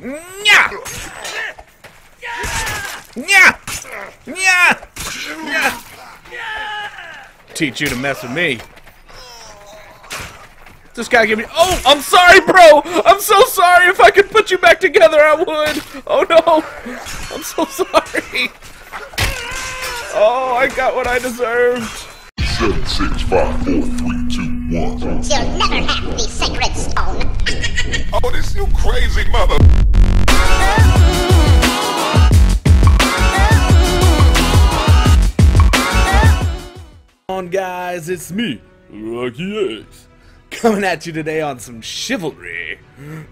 Nya! Nya! Nya! Nya! Teach you to mess with me. This guy give me. Oh, I'm sorry, bro. I'm so sorry. If I could put you back together, I would. Oh no, I'm so sorry. Oh, I got what I deserved. Seven, six, five, four, three, two, one. You'll never have the sacred stone. Oh, this you crazy mother. on guys, it's me, Rocky X, coming at you today on some chivalry.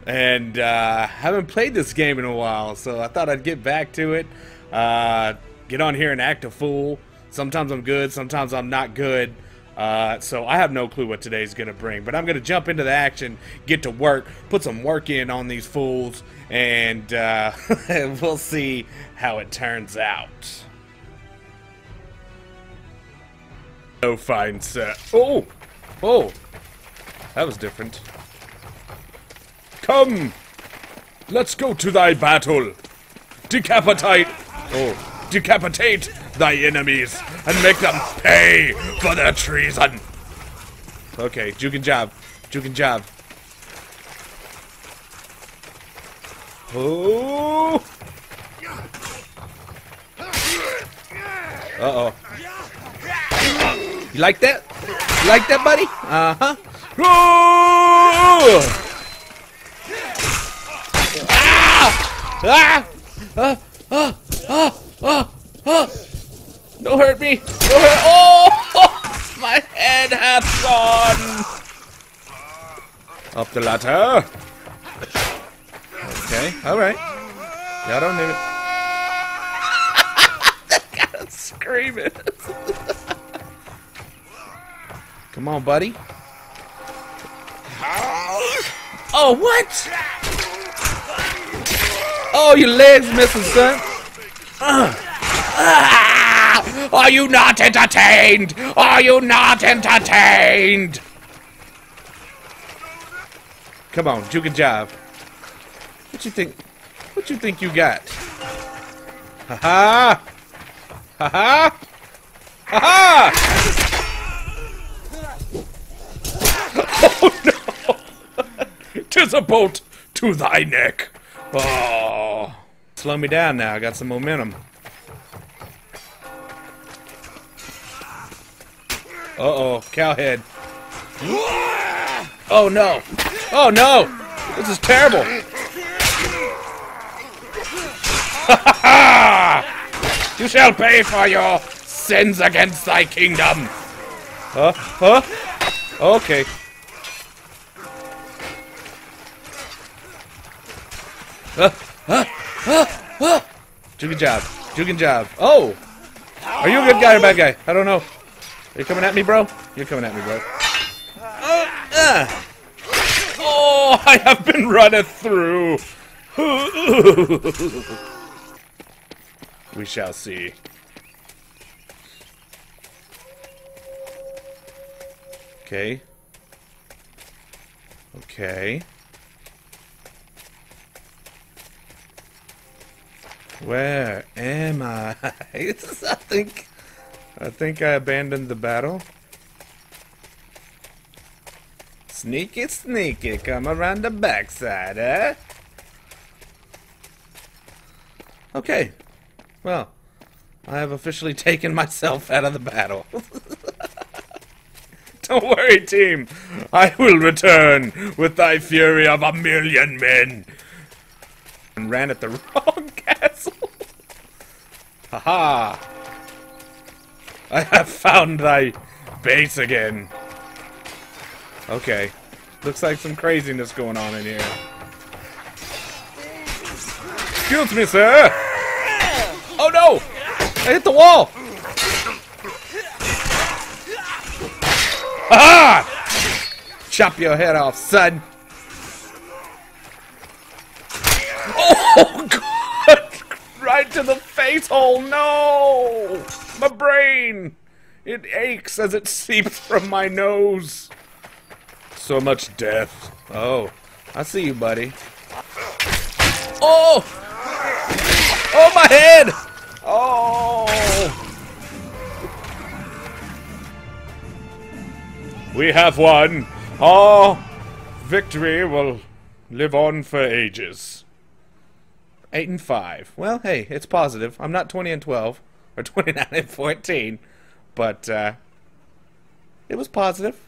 And uh, haven't played this game in a while, so I thought I'd get back to it. Uh, get on here and act a fool. Sometimes I'm good, sometimes I'm not good. Uh, so I have no clue what today's gonna bring, but I'm gonna jump into the action, get to work, put some work in on these fools, and uh, we'll see how it turns out. Oh, fine, sir. Oh! Oh! That was different. Come! Let's go to thy battle! Decapitate! Oh. Decapitate thy enemies and make them pay for their treason! Okay, juke and jab. Juke and jab. Oh! Uh-oh. You like that? You like that, buddy? Uh-huh. Oh! Ah! Ah! Ah! Ah! Ah! Ah! Ah! Don't hurt me! Don't hurt! Oh! My head hath gone! Up the ladder. Okay, alright. Y'all don't need it. Screaming. Come on, buddy. Oh, what? Oh, your legs missing, son. Uh. Ah! Are you not entertained? Are you not entertained? Come on, juke and jive. What you think? What you think you got? Ha ha! Ha ha! Ha ha! Oh no! Tis a bolt to thy neck. Oh, slow me down now. I got some momentum. Uh oh, cowhead. Oh no! Oh no! This is terrible. you shall pay for your sins against thy kingdom. Huh? Huh? Okay. Uh, uh, uh, uh. Juking job. Juking job. Oh! Are you a good guy or a bad guy? I don't know. You coming at me, bro? You're coming at me, bro. Uh, uh. Oh, I have been running through. we shall see. Okay. Okay. Where am I? I think I think I abandoned the battle. Sneaky, sneaky, come around the backside, eh? Okay. Well, I have officially taken myself out of the battle. Don't worry, team. I will return with thy fury of a million men. And ran at the wrong castle. Haha. I have found thy base again. Okay. Looks like some craziness going on in here. Excuse me, sir. Oh no! I hit the wall! Ha! Chop your head off, son. Oh, God! Right to the face hole, no! My brain! It aches as it seeps from my nose. So much death. Oh, I see you, buddy. Oh! Oh, my head! Oh! We have won. Our victory will live on for ages. 8 and 5. Well, hey, it's positive. I'm not 20 and 12 or 29 and 14, but uh, it was positive.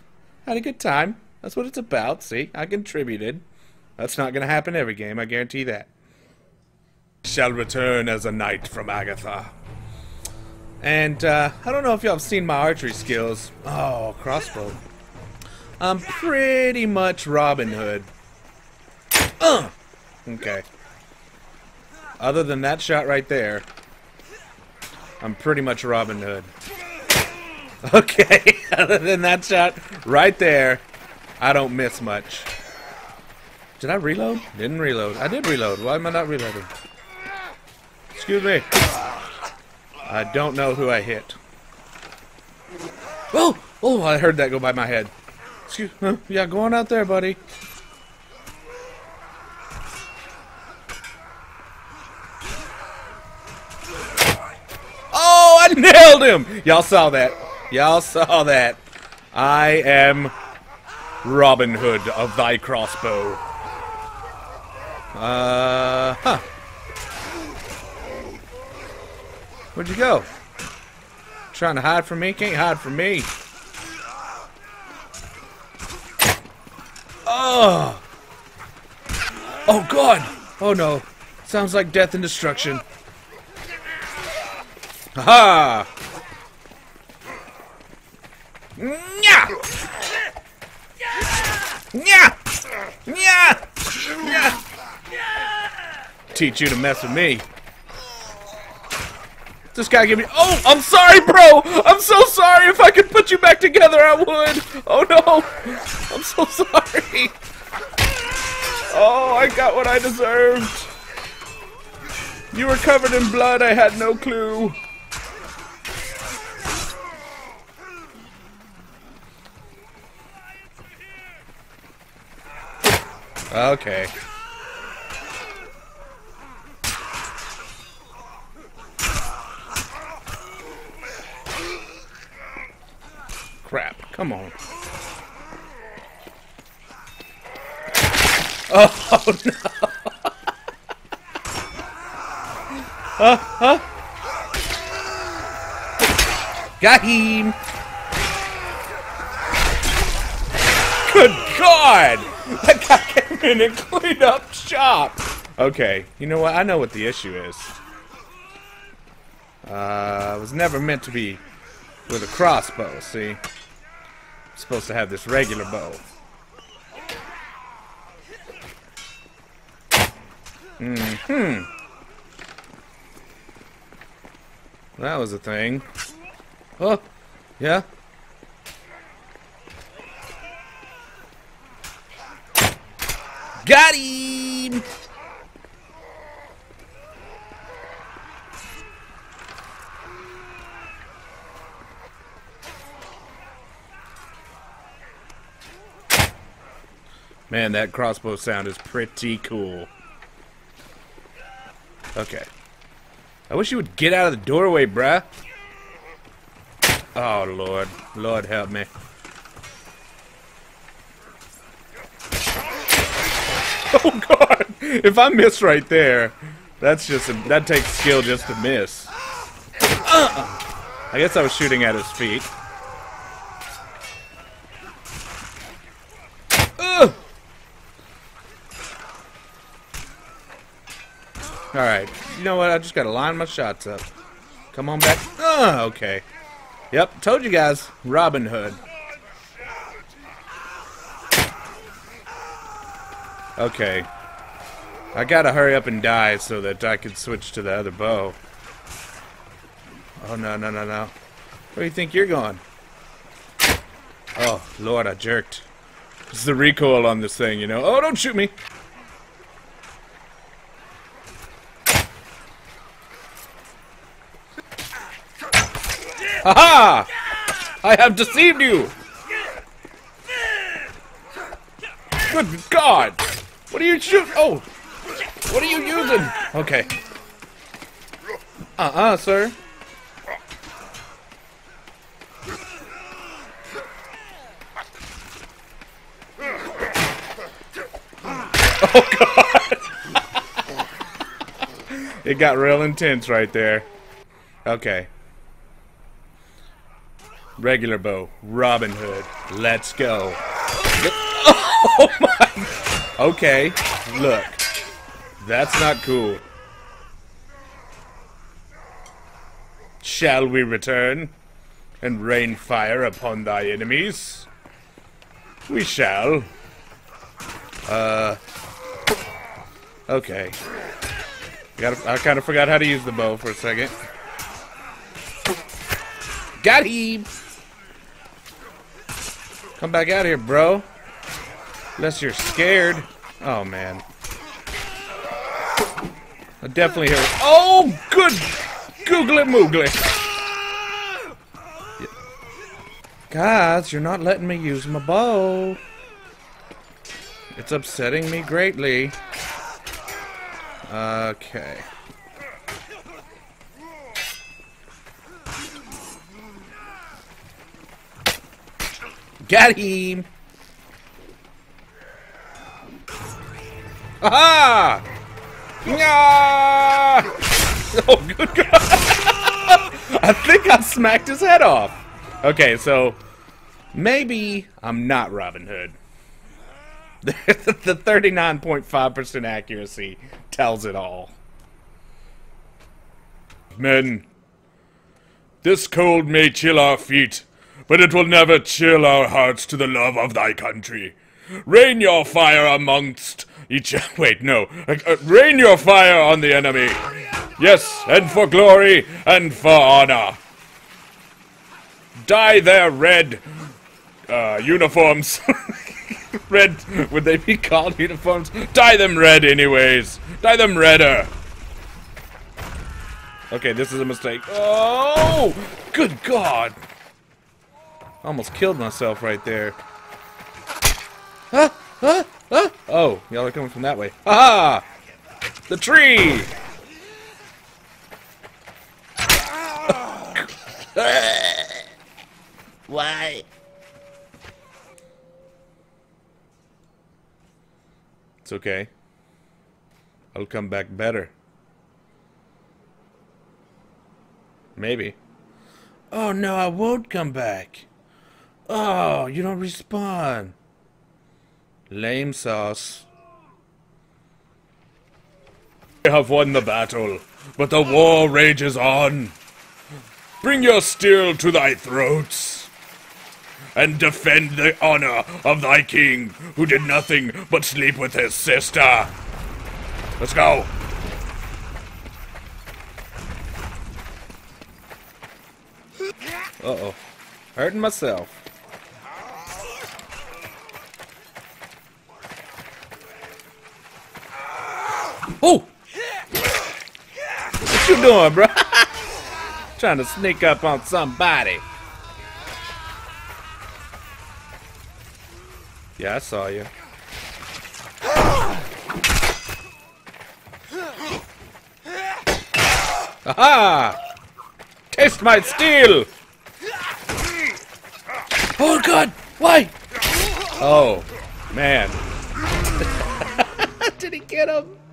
Had a good time. That's what it's about. See, I contributed. That's not going to happen every game, I guarantee that. Shall return as a knight from Agatha. And uh, I don't know if y'all have seen my archery skills. Oh, crossbow. I'm pretty much Robin Hood. Uh! Okay. Other than that shot right there, I'm pretty much Robin Hood. Okay, other than that shot right there, I don't miss much. Did I reload? Didn't reload. I did reload. Why am I not reloading? Excuse me. I don't know who I hit. Oh! Oh, I heard that go by my head. Excuse huh? Yeah, go on out there, buddy. Oh, I nailed him! Y'all saw that. Y'all saw that. I am Robin Hood of thy crossbow. Uh, huh. Where'd you go? Trying to hide from me? Can't hide from me. Oh! Oh god! Oh no. Sounds like death and destruction. Ha! Nya! Nya! Nya! Nya! Teach you to mess with me. This guy give me. Oh, I'm sorry, bro. I'm so sorry. If I could put you back together, I would. Oh no, I'm so sorry. Oh, I got what I deserved. You were covered in blood. I had no clue. Okay. Crap. Come on. Oh, no. Huh? Got him. Good God! That guy and cleaned up shop. Okay, you know what? I know what the issue is. Uh, I was never meant to be with a crossbow, see? I'm supposed to have this regular bow. Mm hmm That was a thing. Oh, yeah. Got him! Man, that crossbow sound is pretty cool. Okay. I wish you would get out of the doorway, bruh. Oh, Lord. Lord help me. Oh, God. If I miss right there, that's just, a, that takes skill just to miss. Uh, I guess I was shooting at his feet. Ugh. Alright, you know what? I just gotta line my shots up. Come on back. Oh, okay. Yep, told you guys. Robin Hood. Okay. I gotta hurry up and die so that I can switch to the other bow. Oh, no, no, no, no. Where do you think you're going? Oh, Lord, I jerked. This is the recoil on this thing, you know. Oh, don't shoot me! Haha! I have deceived you! Good God! What are you shooting? Oh! What are you using? Okay. Uh-uh, sir. Oh god. it got real intense right there. Okay. Regular bow, Robin Hood. Let's go. Oh my. Okay, look. That's not cool. Shall we return and rain fire upon thy enemies? We shall. Uh. Okay. I kind of forgot how to use the bow for a second. Got him. Come back out here, bro. Unless you're scared. Oh man. I definitely hear. Oh, good. Googly moogly. Guys, you're not letting me use my bow. It's upsetting me greatly. Okay. Got him! Aha! Oh, good God! I think I smacked his head off. Okay, so maybe I'm not Robin Hood. the 39.5% accuracy tells it all. Men, this cold may chill our feet, but it will never chill our hearts to the love of thy country. Rain your fire amongst each. Wait, no. Uh, uh, rain your fire on the enemy. Yes, and for glory and for honor. Dye their red uh, uniforms. red. Would they be called uniforms? Dye them red, anyways. Dye them redder. Okay, this is a mistake. Oh! Good God! Almost killed myself right there. Huh? Huh? Huh? Oh, y'all are coming from that way. Aha! The tree! Why? It's okay. I'll come back better. Maybe. Oh no, I won't come back. Oh, you don't respawn. Lame sauce. We have won the battle, but the war rages on. Bring your steel to thy throats, and defend the honor of thy king, who did nothing but sleep with his sister. Let's go. Uh-oh. Hurting myself. Oh! What you doing, bro? Trying to sneak up on somebody. Yeah, I saw you. Aha! Taste my steel! Oh god! Why? Oh, man. Did he get him?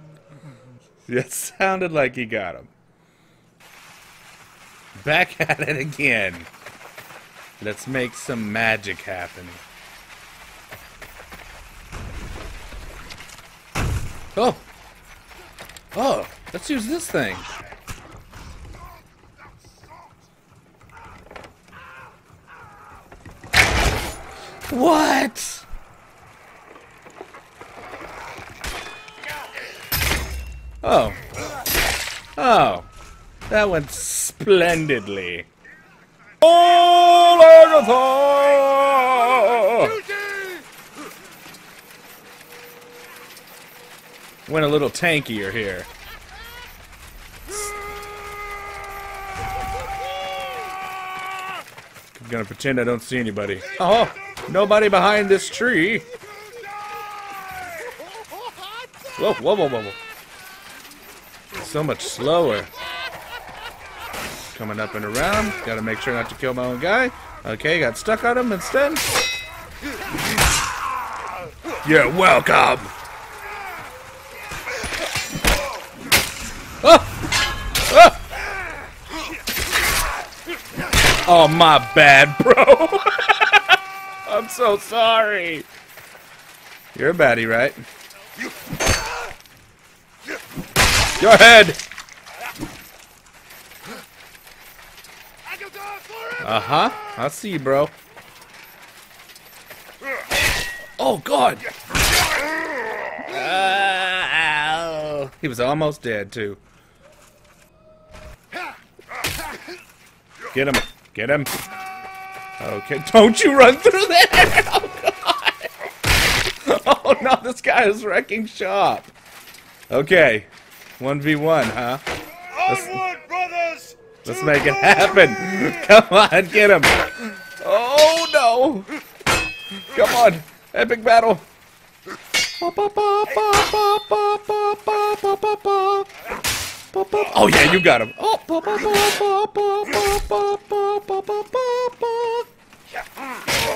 It sounded like he got him. Back at it again. Let's make some magic happen. Oh! Oh, let's use this thing. What? Oh. Oh. That went splendidly. Oh! Went a little tankier here. I'm gonna pretend I don't see anybody. Oh, nobody behind this tree. Whoa, whoa, whoa, whoa. So much slower. Coming up and around. Gotta make sure not to kill my own guy. Okay, got stuck on him instead. You're welcome! Ah! Ah! Oh, my bad, bro. I'm so sorry. You're a baddie, right? Your head! Uh-huh. I see you, bro. Oh, God! Ow. He was almost dead, too. Get him. Get him. Okay, don't you run through there! Oh, God! Oh, no, this guy is wrecking shop. Okay. 1v1, huh? Onward, brothers! Let's make it happen. Come on, get him. Oh no. Come on. Epic battle. Oh yeah, you got him.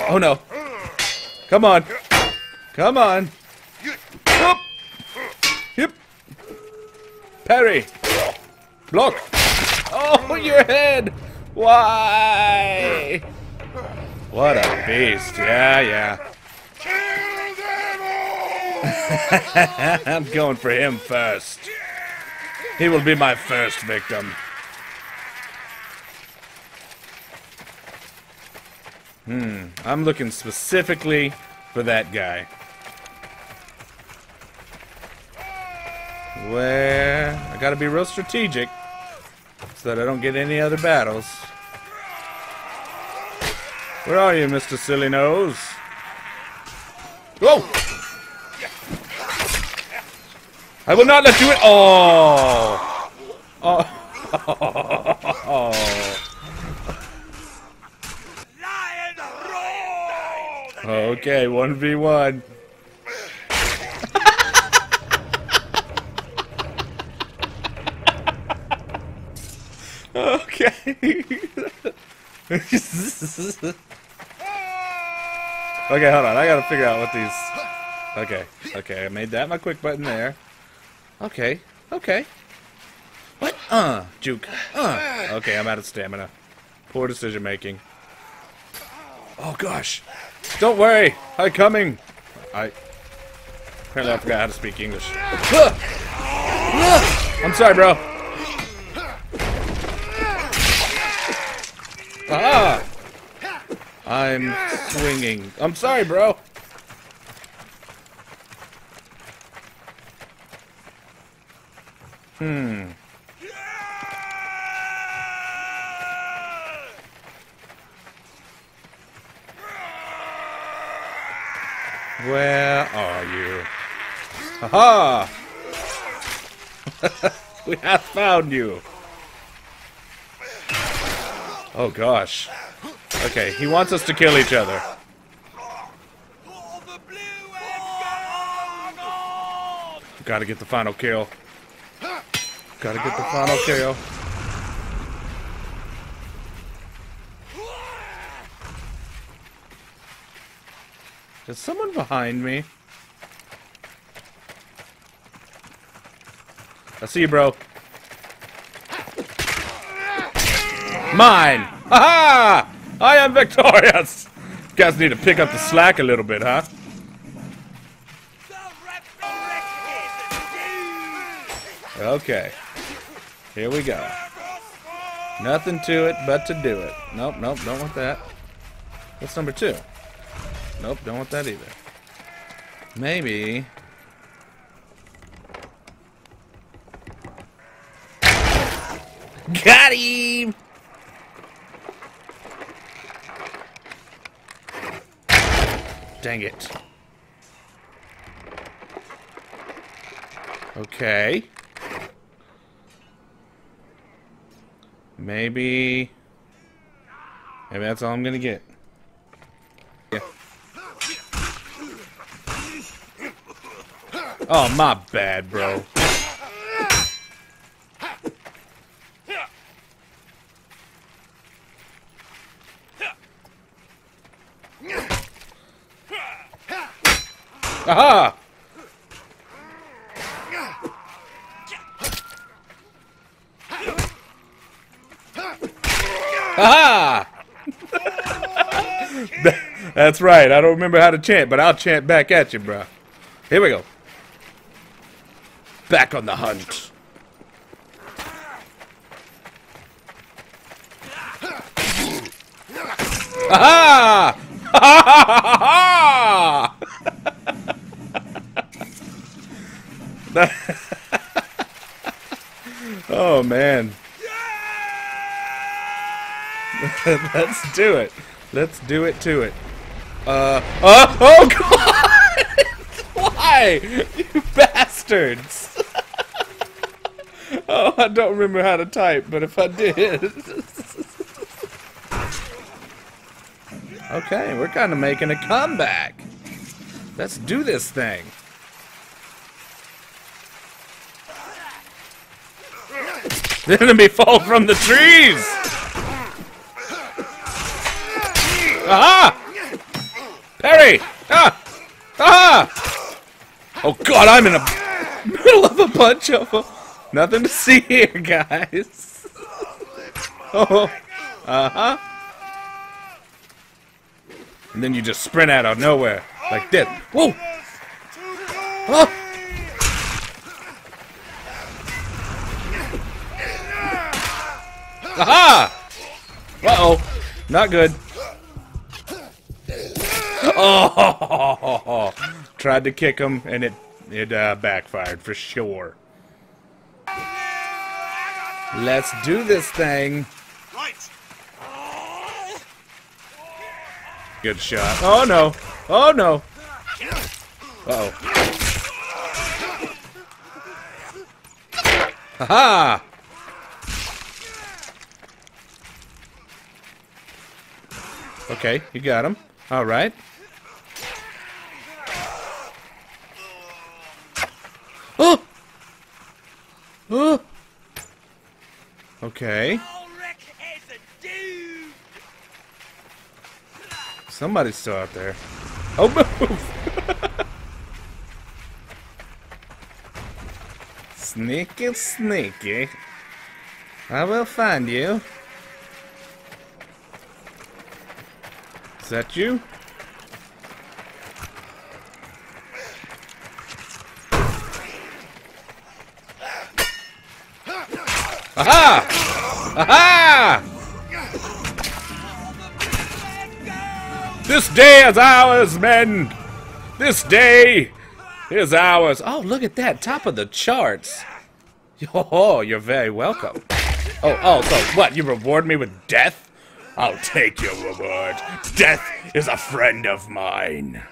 Oh no. Come on. Come on. Parry. Block. Oh, your head! Why? What a beast. Yeah, yeah. I'm going for him first. He will be my first victim. Hmm. I'm looking specifically for that guy. Where I gotta be real strategic so that I don't get any other battles. Where are you, Mr. Silly Nose? Whoa! I will not let you in. Oh! Oh! Lion! Okay, 1v1. Okay. okay, hold on. I gotta figure out what these. Okay, okay. I made that my quick button there. Okay, okay. What? Uh, juke. Uh. Okay, I'm out of stamina. Poor decision making. Oh gosh. Don't worry. I'm coming. I. Apparently, I forgot how to speak English. I'm sorry, bro. Ah! I'm swinging. I'm sorry, bro. Hmm. Where are you? Haha! we have found you. Oh gosh. Okay, he wants us to kill each other. Gotta get the final kill. Gotta get the final kill. Is someone behind me? I see you, bro. Mine! Ha I am victorious! You guys need to pick up the slack a little bit, huh? Okay. Here we go. Nothing to it but to do it. Nope, nope, don't want that. What's number two? Nope, don't want that either. Maybe. Got him! Dang it. Okay. Maybe. Maybe that's all I'm gonna get. Yeah. Oh, my bad, bro. Aha! Aha! That's right. I don't remember how to chant, but I'll chant back at you, bro. Here we go. Back on the hunt. Aha! Ha ha ha ha! oh man. Let's do it. Let's do it to it. Uh, uh oh god! Why? You bastards! oh, I don't remember how to type, but if I did. okay, we're kind of making a comeback. Let's do this thing. The enemy fall from the trees! Aha! Parry! Ah! Ah! Oh god, I'm in the middle of a bunch of them. Nothing to see here, guys. Oh, uh-huh. And then you just sprint out of nowhere, like this. Whoa! Oh! Aha! Uh-oh. Not good. Oh! Tried to kick him, and it it uh, backfired for sure. Let's do this thing. Good shot. Oh no! Oh no! Uh oh. Haha! Okay, you got him. All right. Oh! Oh! Okay. Somebody's still out there. Oh, move! sneaky, sneaky. I will find you. Is that you? Aha! Aha! This day is ours, men! This day is ours. Oh, look at that. Top of the charts. Oh, you're very welcome. Oh, oh, so what? You reward me with death? I'll take your reward. Death is a friend of mine.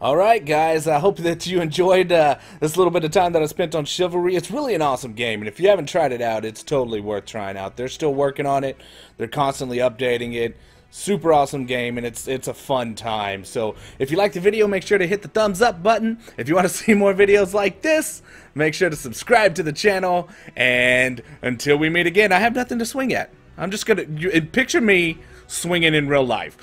Alright guys, I hope that you enjoyed uh, this little bit of time that I spent on Chivalry. It's really an awesome game, and if you haven't tried it out, it's totally worth trying out. They're still working on it. They're constantly updating it. Super awesome game, and it's it's a fun time. So if you like the video, make sure to hit the thumbs up button. If you want to see more videos like this, make sure to subscribe to the channel. And until we meet again, I have nothing to swing at. I'm just gonna you, picture me swinging in real life.